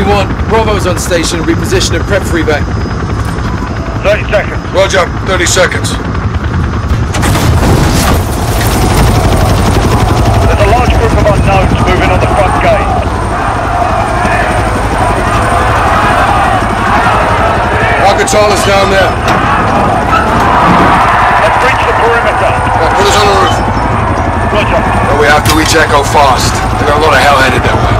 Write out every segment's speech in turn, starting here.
3-1. Bravo's on station. Reposition and prep for evac. 30 seconds. Roger, 30 seconds. There's a large group of unknowns moving on the front gate. Al-Qatala's down there. Let's breach the perimeter. Now, put us on the roof. Roger. But we have to reach Echo fast. They got a lot of hell headed that way.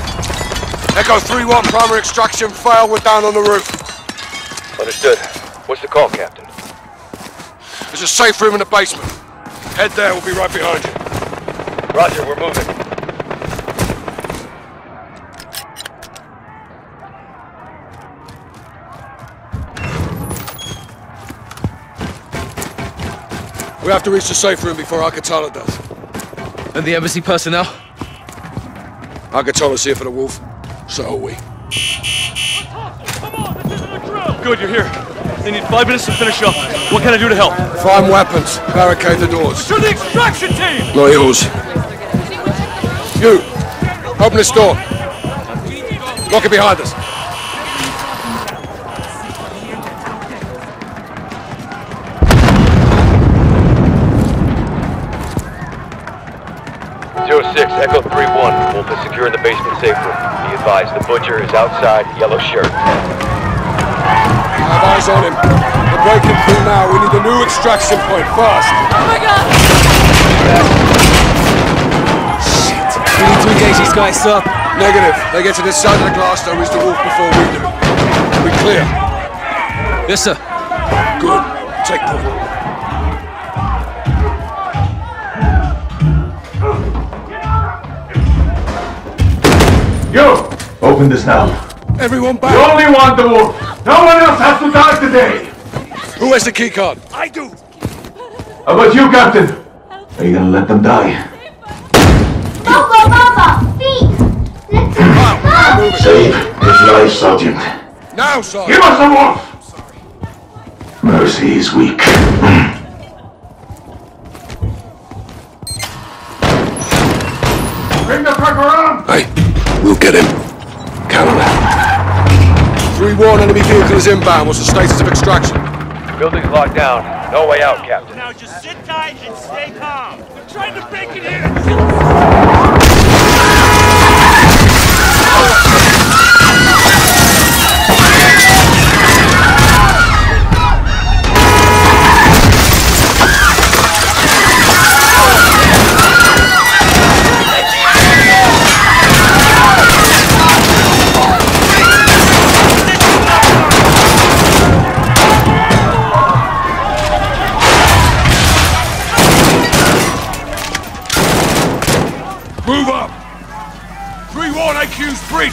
Echo 3-1, primary extraction failed. We're down on the roof. Understood. What's the call, Captain? There's a safe room in the basement. Head there, we'll be right behind you. Roger, we're moving. We have to reach the safe room before Al-Qatala does. And the embassy personnel? Al-Qatala's here for the wolf. So are we. Good, you're here. They need five minutes to finish up. What can I do to help? Find weapons. Barricade the doors. To the extraction team! Yours. You! Open this door. Lock it behind us. Zero 06, Echo 3-1. Wolf is secure in the basement safe room. Be advised, the butcher is outside, yellow shirt. Have eyes on him. We're breaking through now. We need a new extraction point fast. Oh my god! Shit. We need to engage these guys, sir. Negative. They get to this side of the glass, they'll reach the wolf before we do. We clear. Yes, sir. Good. Take point. You! Open this now. Everyone You back. only want the wolf. No one else has to die today. Who has the key card? I do. How about you, Captain? Are you gonna let them die? Baba, Baba, feet! Let's go! Save his life, Sergeant. Now, Sergeant. Give us the wolf! Mercy is weak. Bring the truck around! Hey, we'll get him. Count on that. 3-1, enemy vehicle is inbound. What's the status of extraction? Building's locked down. No way out, Captain. Now just sit tight and stay calm. They're trying to break it here.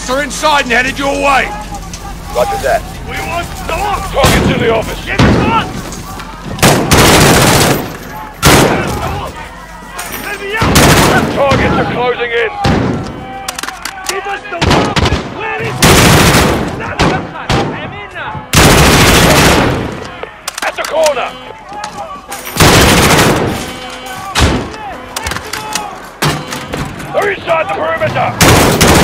AQ's. They're inside and headed your way. Roger that. We want storm. Target's in the office. Get shot. Let me out. Targets are closing in. Give us the weapon. Where is he? At the corner. They're inside the perimeter.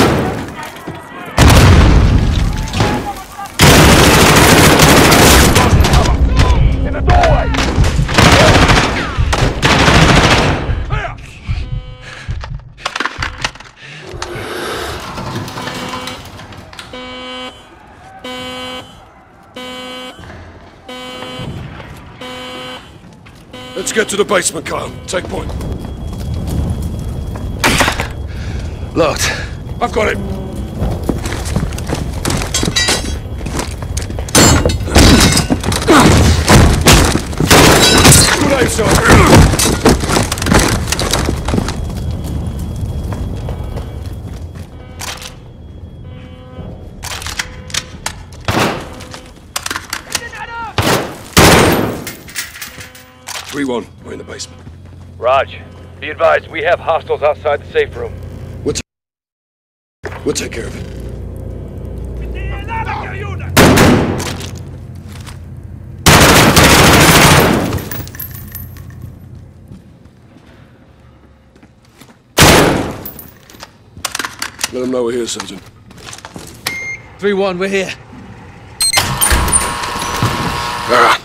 Get to the basement, Kyle. Take point. Locked. I've got it. Good aim, Sergeant. Raj, be advised, we have hostiles outside the safe room. We'll, we'll take care of it. Let them know we're here, Sergeant. 3-1, we're here. Farah,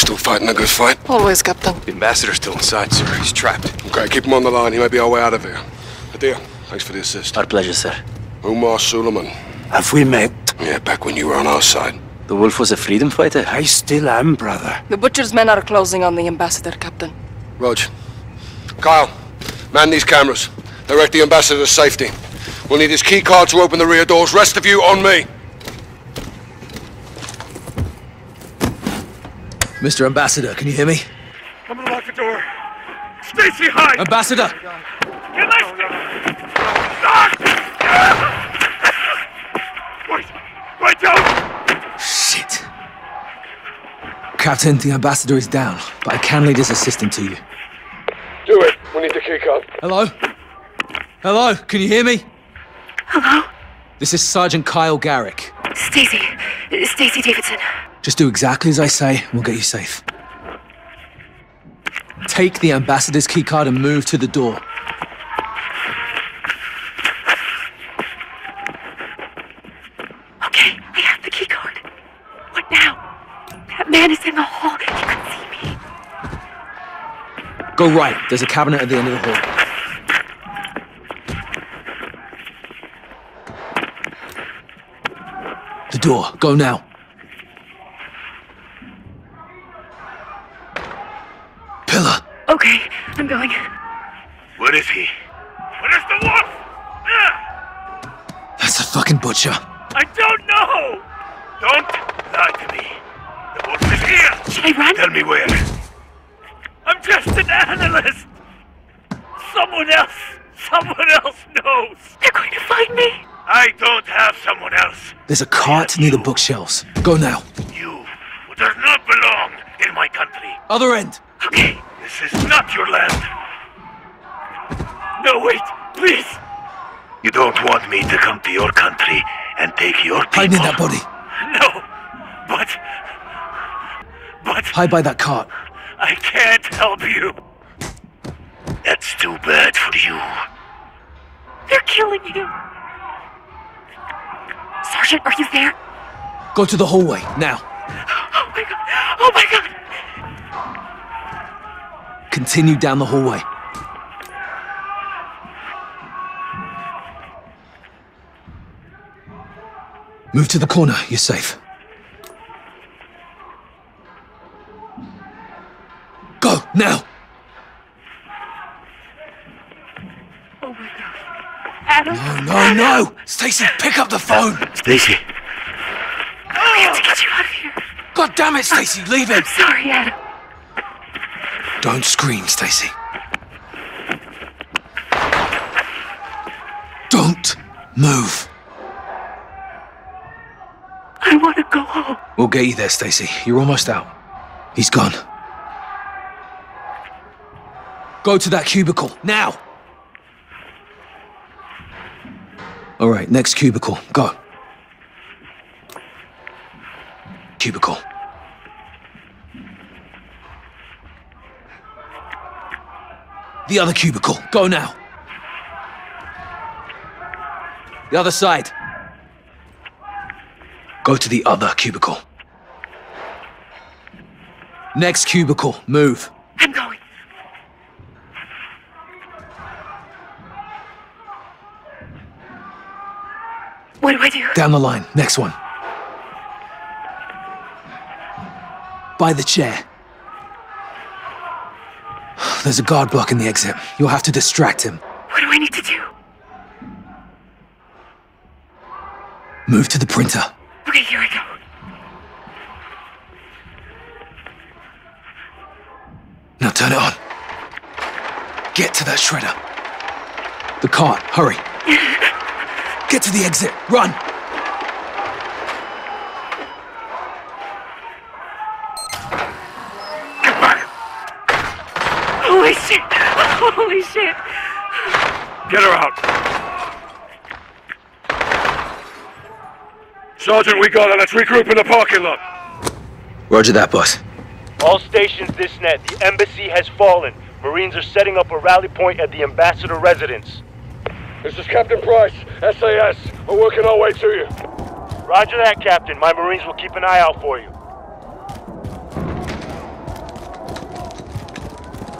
still fighting a good fight? Always, Captain. The ambassador's still inside, sir. He's trapped. Okay, keep him on the line. He may be our way out of here. Hadir, thanks for the assist. Our pleasure, sir. Omar Suleiman. Have we met? Yeah, back when you were on our side. The wolf was a freedom fighter? I still am, brother. The Butcher's men are closing on the ambassador, Captain. Rog. Kyle, man these cameras. Direct the ambassador to safety. We'll need his key card to open the rear doors. Rest of you on me. Mr. Ambassador, can you hear me? I'm gonna lock the door. Stacy, hide! Ambassador! Get my... Ah! Wait! Wait, don't! Shit. Captain, the ambassador is down, but I can lead his assistant to you. Do it. We need the key card. Hello? Hello, can you hear me? Hello? This is Sergeant Kyle Garrick. Stacy. Stacy Davidson. Just do exactly as I say, and we'll get you safe. Take the ambassador's keycard and move to the door. Okay, I have the key card. What now? That man is in the hall. He could see me. Go right. There's a cabinet at the end of the hall. Door. Go now. There's a cart near the bookshelves. Go now. You, who does not belong in my country. Other end. Okay. This is not your land. No, wait, please. You don't want me to come to your country and take your people. Hide in that body. No, but... But Hide by that cart. I can't help you. That's too bad for you. They're killing him. Sergeant, are you there? Go to the hallway, now. Oh my god. Oh my god. Continue down the hallway. Move to the corner, you're safe. Go, now! No, no, no! Stacy, pick up the phone! Stacy. We have to get you out of here. God damn it, Stacy, leave him! Sorry, Adam. Don't scream, Stacy. Don't move. I want to go home. We'll get you there, Stacy. You're almost out. He's gone. Go to that cubicle, now! All right, next cubicle. Go. Cubicle. The other cubicle. Go now. The other side. Go to the other cubicle. Next cubicle. Move. Down the line. Next one. By the chair. There's a guard blocking the exit. You'll have to distract him. What do I need to do? Move to the printer. Okay, here I go. Now turn it on. Get to that shredder. The cart. Hurry. Get to the exit. Run. Get back. Holy shit! Holy shit! Get her out. Sergeant, we got her. Let's regroup in the parking lot. Roger that, boss. All stations this net. The embassy has fallen. Marines are setting up a rally point at the ambassador residence. This is Captain Price, SAS. We're working our way to you. Roger that, Captain. My Marines will keep an eye out for you.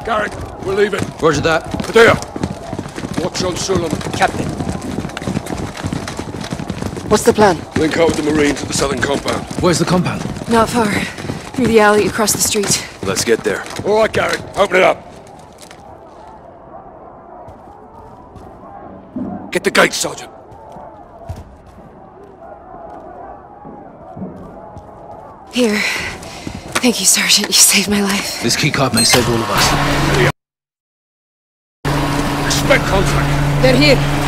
Garrick, we're leaving. Roger that. Padilla, watch on Suleiman. Captain. What's the plan? Link up with the Marines at the southern compound. Where's the compound? Not far. Through the alley across the street. Let's get there. All right, Garrick, open it up. Get the gate, Sergeant. Here. Thank you, Sergeant. You saved my life. This keycard may save all of us. Jorge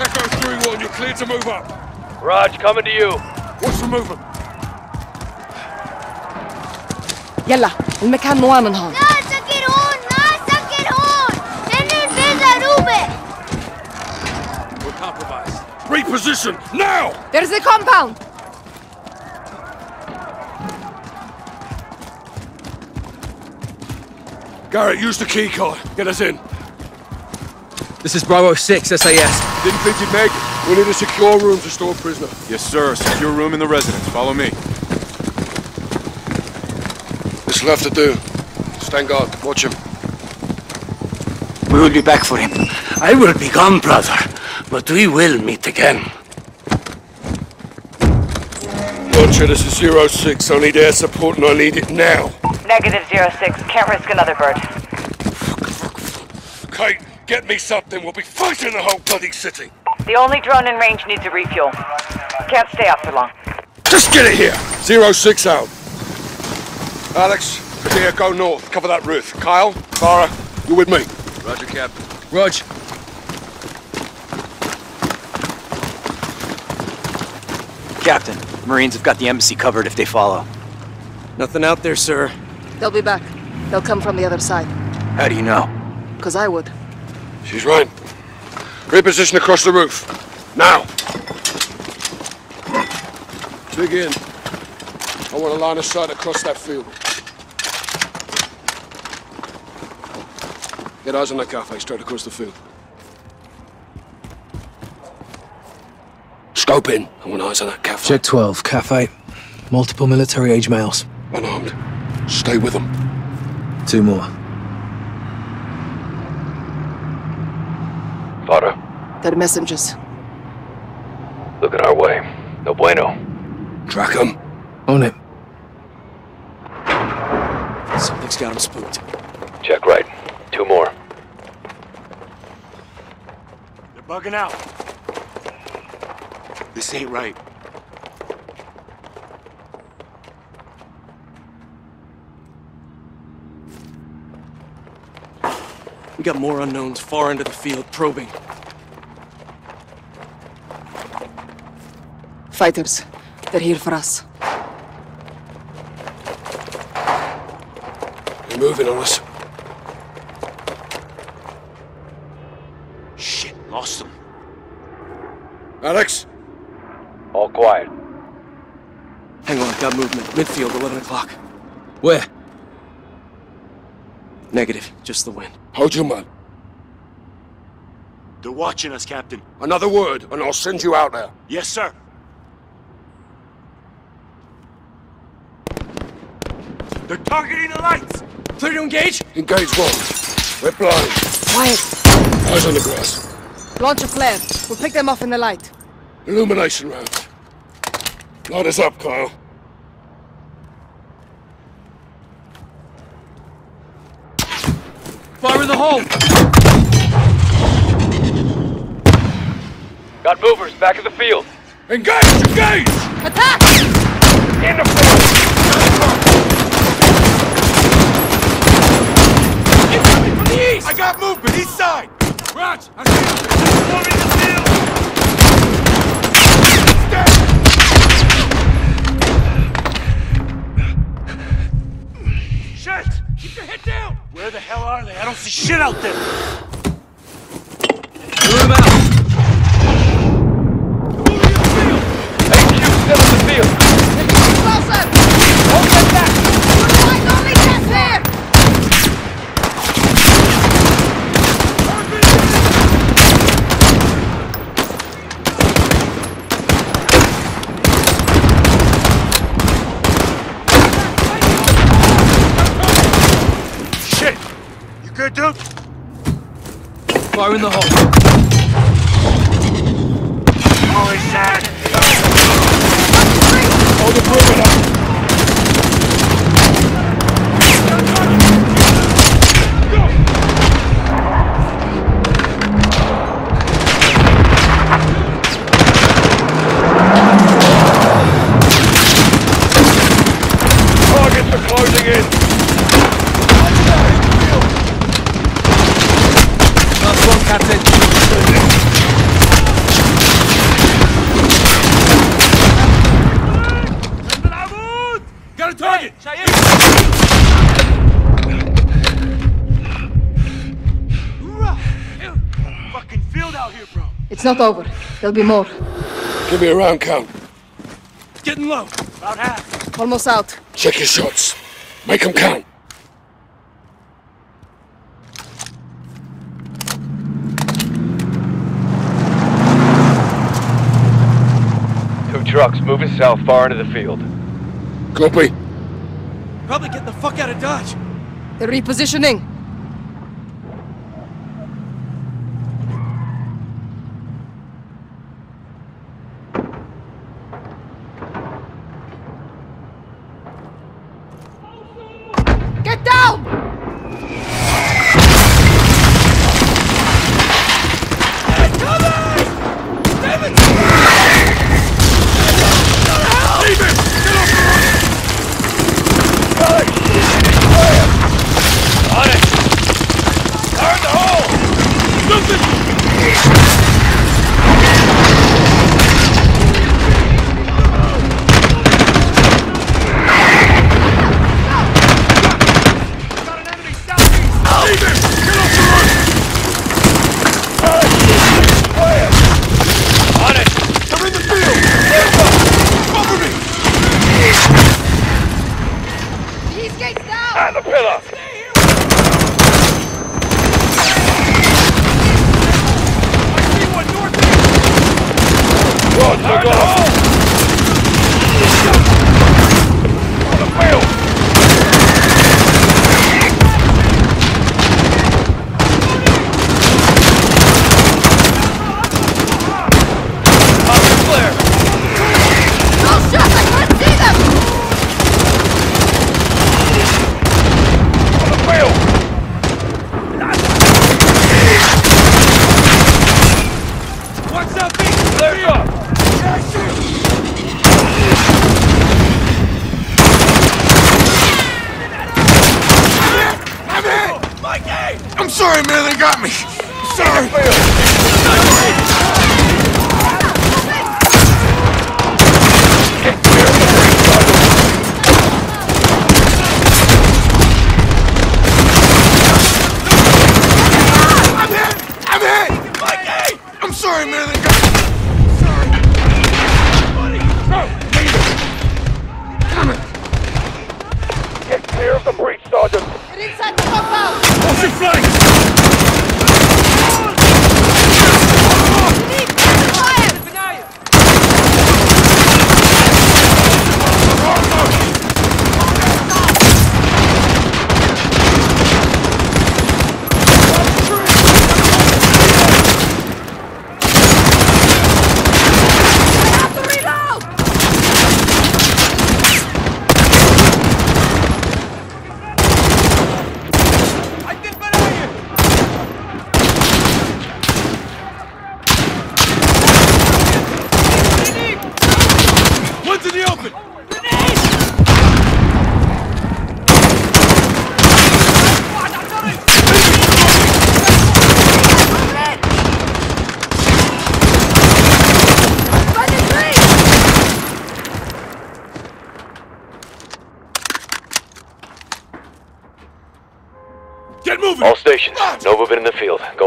Echo 3-1, you're clear to move up. Raj, coming to you. What's the movement? يلا المكان نوع منهم لا سكر هون لا We're compromised. Reposition now! There's a compound! Garrick, use the keycard. Get us in. This is Bravo 6, SAS. Didn't think you'd make it. We need a secure room to store prisoner. Yes, sir. Secure room in the residence. Follow me. This left to do. Stand guard. Watch him. We will be back for him. I will be gone, brother, but we will meet again. Roger, this is Zero 06. I need air support and I need it now. Negative zero six. Can't risk another bird. Kate, get me something. We'll be fighting the whole bloody city. The only drone in range needs a refuel. Can't stay up for long. Just get it here. Zero 06 out. Alex, Padilla, go north. Cover that roof. Kyle, Farah, you with me? Roger, Captain. Rog, Captain, Marines have got the embassy covered if they follow. Nothing out there, sir. They'll be back. They'll come from the other side. How do you know? Because I would. She's right. Reposition across the roof. Now. Dig in. I want a line of sight across that field. Get eyes on that cafe straight across the field. Scope in. I want eyes on that cafe. check 12, cafe. Multiple military age males. Unarmed. Stay with them. Two more. Father, They're messengers. looking our way. No bueno. Track them. On it. Something's got him spooked. Check right. Two more. They're bugging out. This ain't right. Got more unknowns far into the field probing. Fighters. They're here for us. They're moving on us. Shit, lost them. Alex? All quiet. Hang on, got movement. Midfield, 11 o'clock. Where? Negative, just the wind. Hold your man. They're watching us, Captain. Another word, and I'll send you out there. Yes, sir. They're targeting the lights. Clear to engage? Engage one. We're blind. Quiet. Eyes on the grass. Launch a flare. We'll pick them off in the light. Illumination rounds. Light us up, Kyle. Fire in the hole! Got movers back in the field. Engage! Engage! Attack! In the field! Incoming from the east! I got movement, east side! Raj, I see One in the field! Where the hell are they? I don't see shit out there. Clear him out! HQ still in the field. Closer! Hold them back! Right, only get there! Shit! You good, dude? Fire in the hole! It's not over. There'll be more. Give me a round count. It's getting low. About half. Almost out. Check your shots. Make them count. Two trucks moving south far into the field. Copy. Probably get the fuck out of Dodge. They're repositioning.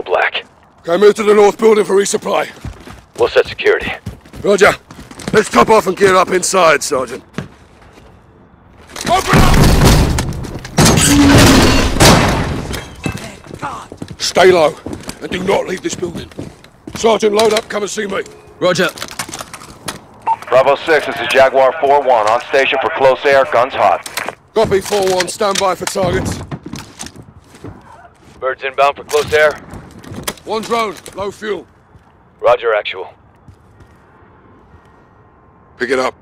Go black. Okay, move to the north building for resupply. We'll set security. Roger. Let's top off and gear up inside, Sergeant. Open up! Stay low, and do not leave this building. Sergeant, load up, come and see me. Roger. Bravo 6, this is Jaguar 4-1. On station for close air, guns hot. Copy 4-1, stand by for targets. Birds inbound for close air. One drone, low fuel. Roger, actual. Pick it up.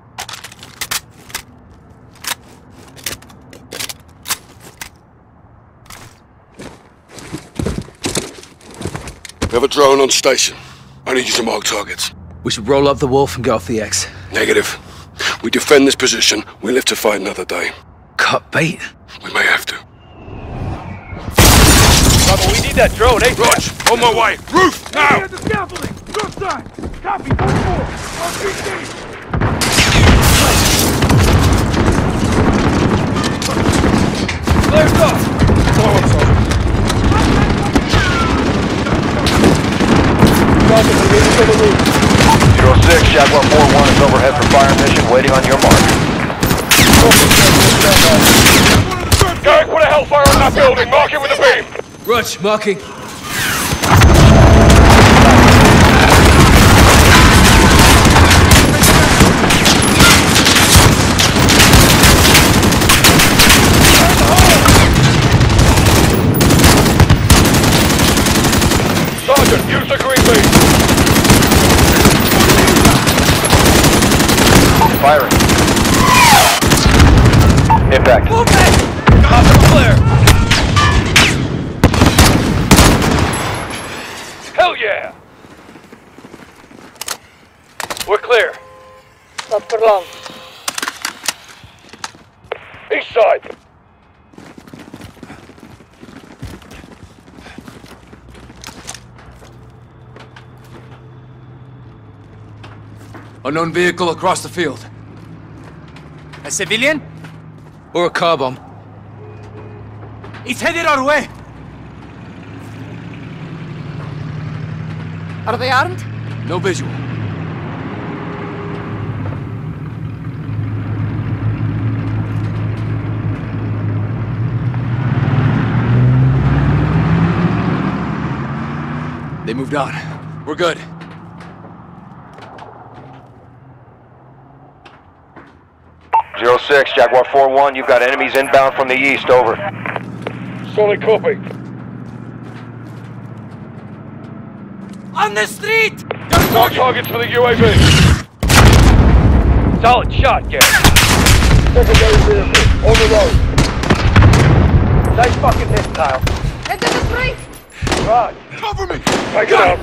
We have a drone on station. I need you to mark targets. We should roll up the wolf and get off the X. Negative. We defend this position. We live to fight another day. Cut bait. We may have to. Bravo, we need that drone, eh? Rog, on my way. Roof, now! the scaffolding! North side! Copy, 4-4! On PC! Flares up! Follow up, Sergeant. Zero 06, Jaguar 4-1 is overhead for fire mission, waiting on your mark. Guy, put a hellfire on that building. Mark it with a beam. Rutch, marking. Sergeant, use the green beam. Firing. Impact. Copper flare! Hell yeah! We're clear. Not for long. East side. Unknown vehicle across the field. A civilian? Or a car bomb. He's headed our way. Are they armed? No visual. Moved on. We're good. Zero 06, Jaguar 4-1, you've got enemies inbound from the east, over. Solid copy. On the street! More targets for the UAV. Solid shot, Gary. Secondary vehicle, on the road. Nice fucking hit, Kyle. Into the street! Rod. Cover me. Take it out.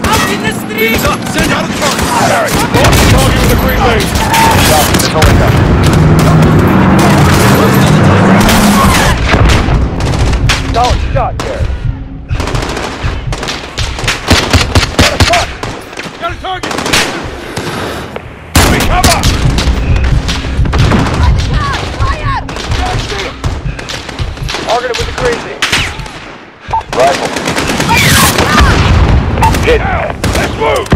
Out in the street! up! Send out a truck! Harry, mark the target with a green beam. Stop, missile incoming. Solid shot, Gary. Got a target. Give me cover. Targeted with the crazy. Rifle. Hit. Let's move.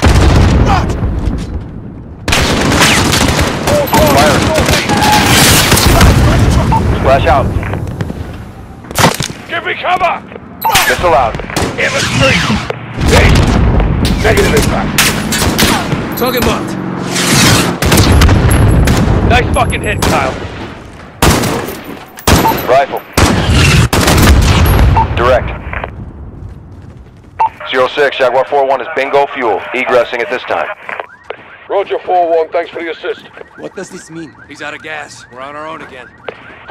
Firing. Splash out. Give me cover. Missile out. In the street. East. Negative impact. Target marked. Nice fucking hit, Kyle. Rifle. Direct. Zero 06, Jaguar 4-1 is bingo fuel. Egressing at this time. Roger 4-1, thanks for the assist. What does this mean? He's out of gas. We're on our own again.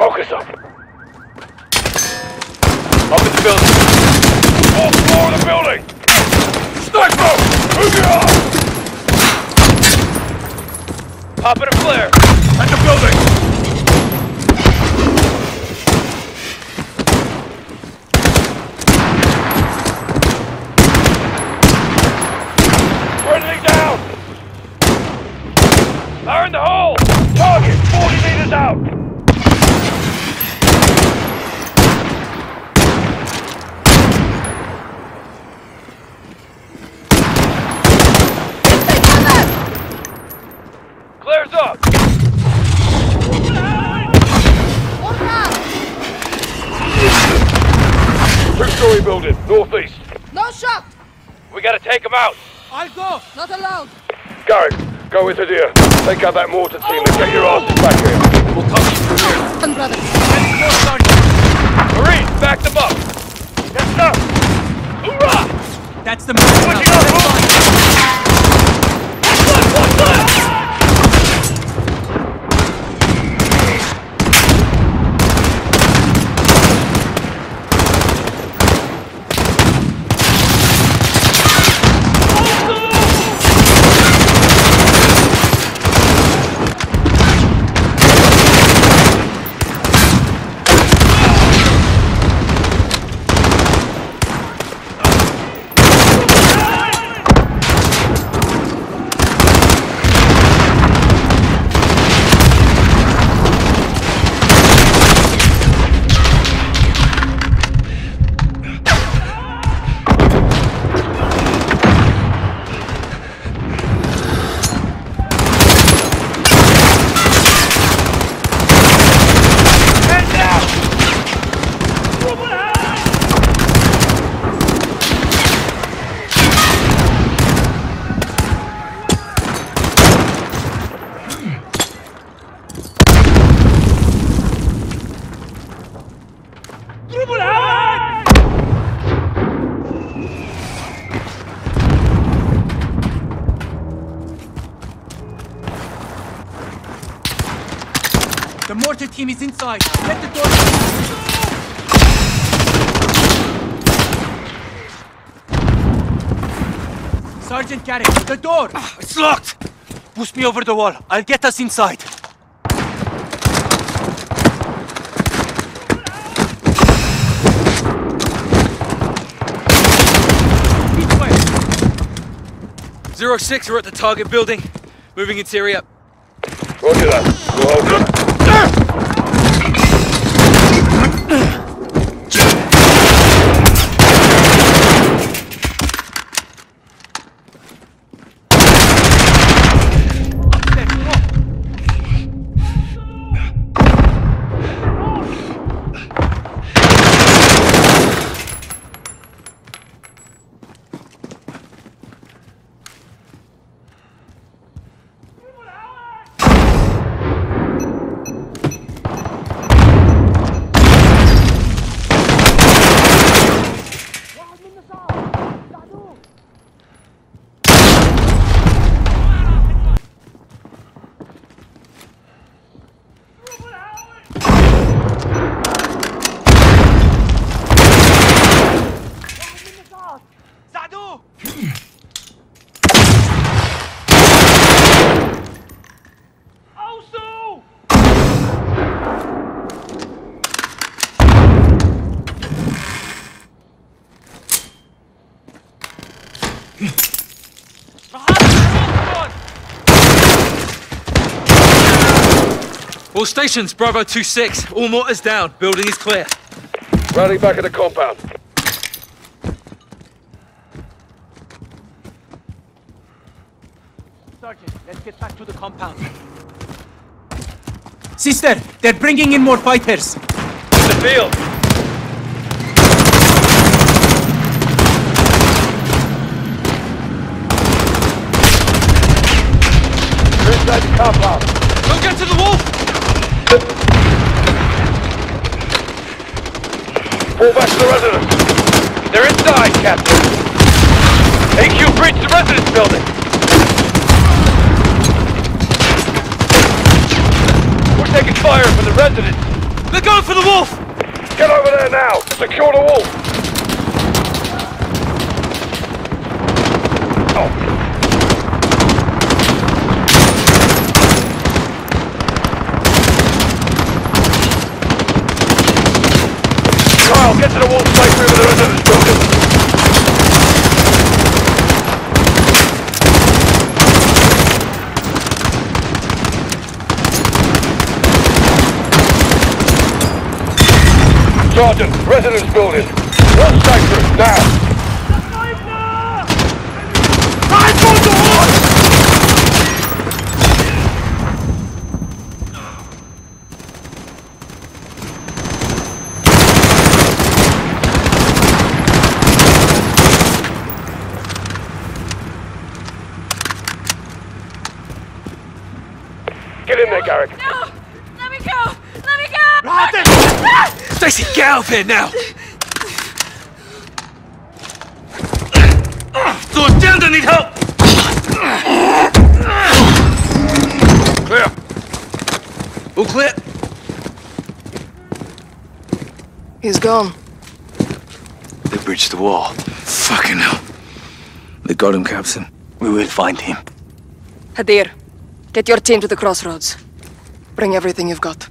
Focus up. Up in the building. Fourth floor of the building. Sniper! Move your arm! Popping a flare. At the building! Fire in the Two-story building, northeast. No shot! We gotta take him out. I'll go! Not allowed! Garrick, go with Hadir. Take out that mortar team and get your asses back here. We'll cover you from here. Come, brother. Let's go, Sergeant. Marines, back them up. Yes, sir. Hoorah! That's the man. Pushing up, move! The mortar team is inside. Let the door. Sergeant Garrick, the door! Ah, it's locked! Push me over the wall. I'll get us inside. Zero six, we're at the target building. Moving interior. Roger that. We'll hold it. Stations, Bravo 2-6. All mortars down. Building is clear. Rally back at the compound. Sergeant, let's get back to the compound. Sister, they're bringing in more fighters. In the field. You're inside the compound. Don't get to the wolf! Fall back to the residence. They're inside, Captain. AQ breached the residence building. We're taking fire from the residence. They're going for the wolf! Get over there now. Secure the wall. Get to the wall safely with the residence building. Sergeant, residence building. One now. Get in there, Garrick. No! Let me go! Let me go! Stacy, get out of here now! Those children need help! Clear. All clear? He's gone. They breached the wall. Fucking hell. They got him, Captain. We will find him. Hadir, get your team to the crossroads. Bring everything you've got.